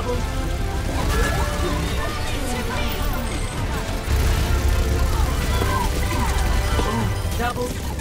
음, 바보. 바보.